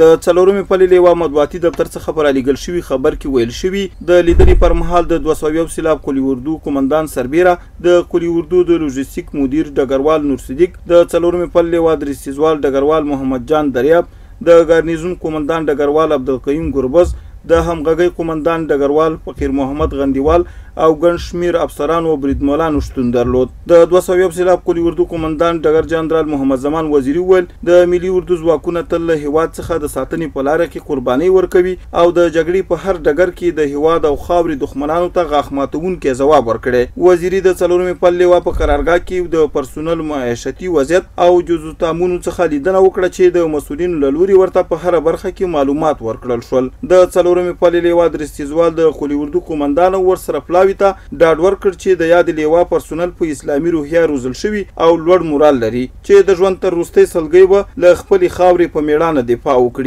د څلورمې پلې لیوا مطبوعاتي دفتر څخه په رالیږل شوي خبر کې ویل شوي، د لیدنې پر مهال د دوه سوه یو سېلاب قلي اردو قومندان سربېره د قلي اردو د لوژستیک مدیر ډګروال نورصدیق، د څلورمې پلې لیوا درستیزوال ډګروال محمد جان دریاب، د ګارنیزون قومندان ډګروال عبدالقیوم ګربز، د همغږۍ قومندان ډګروال فقیر محمد غندیوال او ګڼ شمېر افسرانو او بریدملانو شتون درلود. د دوه سوه یو سېلاب قلي اردو قومندان ډګر جنرال محمد زمان وزیري وویل، د ملي اردو ځواکونه تل له هېواد څخه د ساتنې په لاره کې قربانۍ ورکوي او د جګړې په هر ډګر کې د هېواد او خاورې دښمنانو ته غاښ ماتوونکی ځواب ورکړی. وزیري د څلورمې پل لوا په قرارګاه کې د پرسونل معیشتي وضعیت او جزوتامونو څخه لیدنه وکړه چې د مسؤلینو له لوري ورته په هره برخه کې معلومات ورکړل شول. د څلورمې پلې لوا درستیزوال د قلي اردو قومندان او ورسره پلاوي ته ډاډ ورکړ چې د یادې لېوا پرسونل په اسلامي روحیه روزل شوي او لوړ مورال لري چې د ژوند تر وروستۍ سلګۍ به له خپلې خاورې په مېړانه دفاع وکړي.